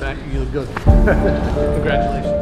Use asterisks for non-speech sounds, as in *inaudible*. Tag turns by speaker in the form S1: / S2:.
S1: fact, you look good. *laughs* Congratulations.